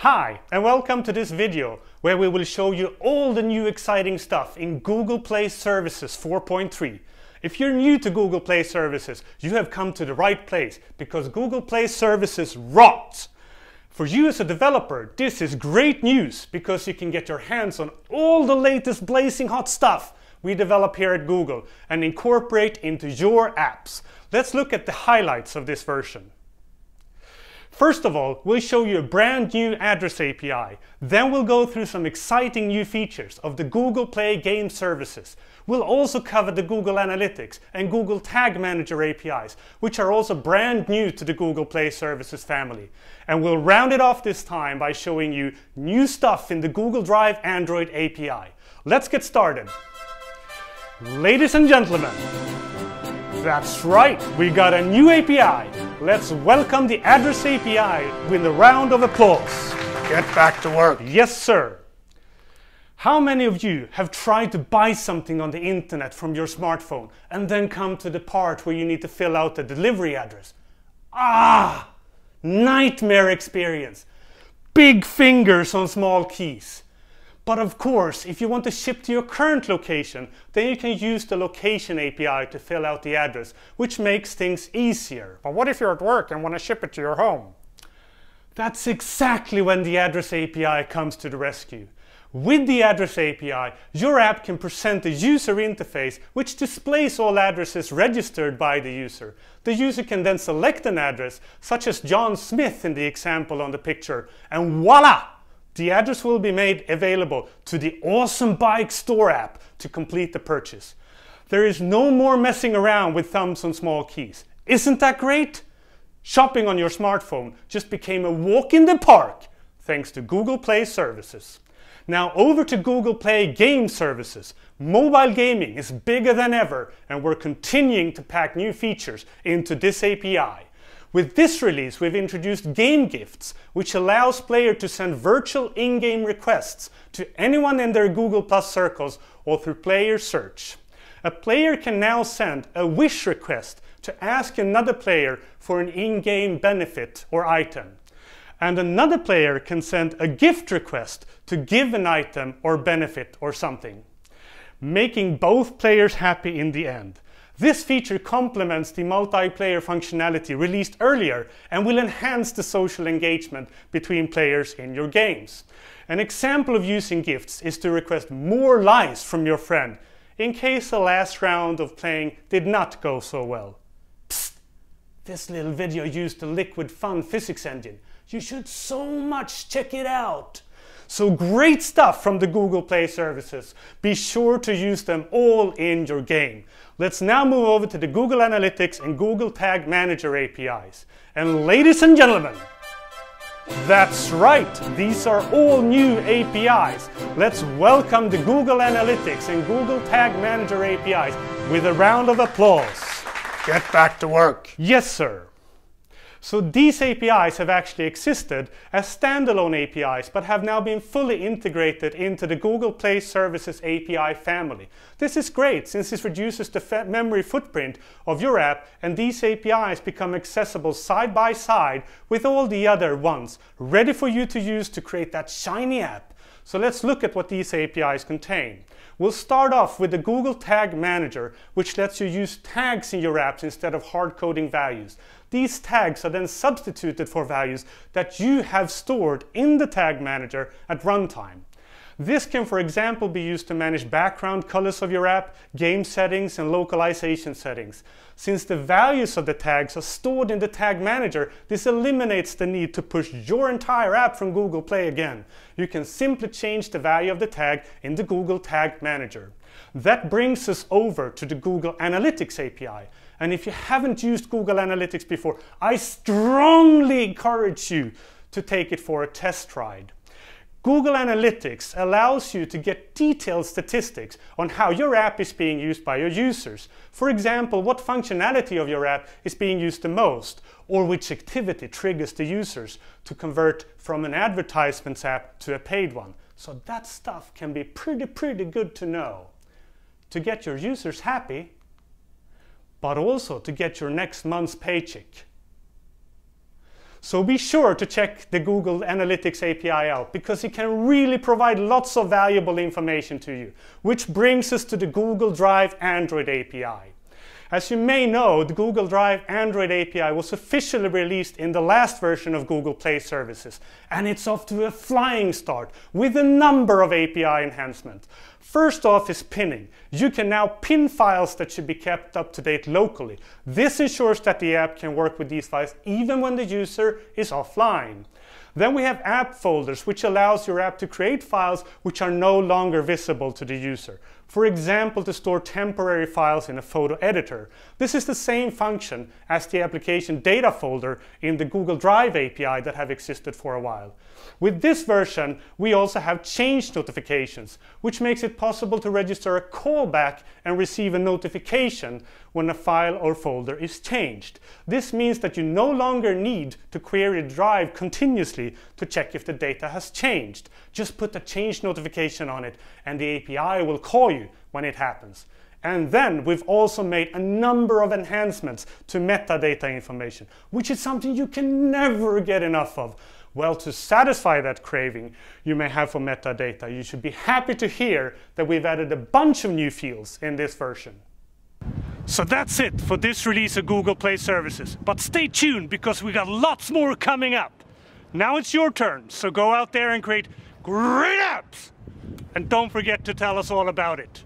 Hi, and welcome to this video where we will show you all the new exciting stuff in Google Play Services 4.3. If you're new to Google Play Services, you have come to the right place because Google Play Services rocks! For you as a developer, this is great news because you can get your hands on all the latest blazing hot stuff we develop here at Google and incorporate into your apps. Let's look at the highlights of this version. First of all, we'll show you a brand new address API. Then we'll go through some exciting new features of the Google Play game services. We'll also cover the Google Analytics and Google Tag Manager APIs, which are also brand new to the Google Play services family. And we'll round it off this time by showing you new stuff in the Google Drive Android API. Let's get started. Ladies and gentlemen, that's right, we got a new API. Let's welcome the Address API with a round of applause. Get back to work. Yes, sir. How many of you have tried to buy something on the internet from your smartphone and then come to the part where you need to fill out the delivery address? Ah, nightmare experience. Big fingers on small keys. But of course, if you want to ship to your current location, then you can use the location API to fill out the address, which makes things easier. But what if you're at work and want to ship it to your home? That's exactly when the address API comes to the rescue. With the address API, your app can present a user interface which displays all addresses registered by the user. The user can then select an address, such as John Smith in the example on the picture, and voila! The address will be made available to the Awesome Bike Store app to complete the purchase. There is no more messing around with thumbs on small keys. Isn't that great? Shopping on your smartphone just became a walk in the park thanks to Google Play services. Now over to Google Play game services. Mobile gaming is bigger than ever and we're continuing to pack new features into this API. With this release, we've introduced Game Gifts, which allows players to send virtual in-game requests to anyone in their Google Plus circles or through player search. A player can now send a wish request to ask another player for an in-game benefit or item. And another player can send a gift request to give an item or benefit or something, making both players happy in the end. This feature complements the multiplayer functionality released earlier and will enhance the social engagement between players in your games. An example of using gifts is to request more lives from your friend in case the last round of playing did not go so well. Psst! This little video used the LiquidFun physics engine. You should so much check it out. So great stuff from the Google Play services. Be sure to use them all in your game. Let's now move over to the Google Analytics and Google Tag Manager APIs. And ladies and gentlemen, that's right, these are all new APIs. Let's welcome the Google Analytics and Google Tag Manager APIs with a round of applause. Get back to work. Yes, sir. So these APIs have actually existed as standalone APIs, but have now been fully integrated into the Google Play Services API family. This is great since this reduces the memory footprint of your app and these APIs become accessible side by side with all the other ones, ready for you to use to create that shiny app. So let's look at what these APIs contain. We'll start off with the Google Tag Manager, which lets you use tags in your apps instead of hard coding values. These tags are then substituted for values that you have stored in the Tag Manager at runtime. This can, for example, be used to manage background colors of your app, game settings, and localization settings. Since the values of the tags are stored in the Tag Manager, this eliminates the need to push your entire app from Google Play again. You can simply change the value of the tag in the Google Tag Manager. That brings us over to the Google Analytics API. And if you haven't used Google Analytics before, I strongly encourage you to take it for a test ride. Google Analytics allows you to get detailed statistics on how your app is being used by your users. For example, what functionality of your app is being used the most, or which activity triggers the users to convert from an advertisements app to a paid one. So that stuff can be pretty, pretty good to know. To get your users happy, but also to get your next month's paycheck. So be sure to check the Google Analytics API out because it can really provide lots of valuable information to you. Which brings us to the Google Drive Android API. As you may know, the Google Drive Android API was officially released in the last version of Google Play Services, and it's off to a flying start with a number of API enhancements. First off is pinning. You can now pin files that should be kept up to date locally. This ensures that the app can work with these files even when the user is offline. Then we have app folders, which allows your app to create files which are no longer visible to the user. For example, to store temporary files in a photo editor. This is the same function as the application data folder in the Google Drive API that have existed for a while. With this version, we also have change notifications, which makes it possible to register a callback and receive a notification when a file or folder is changed. This means that you no longer need to query a Drive continuously to check if the data has changed. Just put a change notification on it and the API will call you when it happens. And then we've also made a number of enhancements to metadata information, which is something you can never get enough of. Well, to satisfy that craving you may have for metadata, you should be happy to hear that we've added a bunch of new fields in this version. So that's it for this release of Google Play Services. But stay tuned because we got lots more coming up. Now it's your turn, so go out there and create great apps! And don't forget to tell us all about it.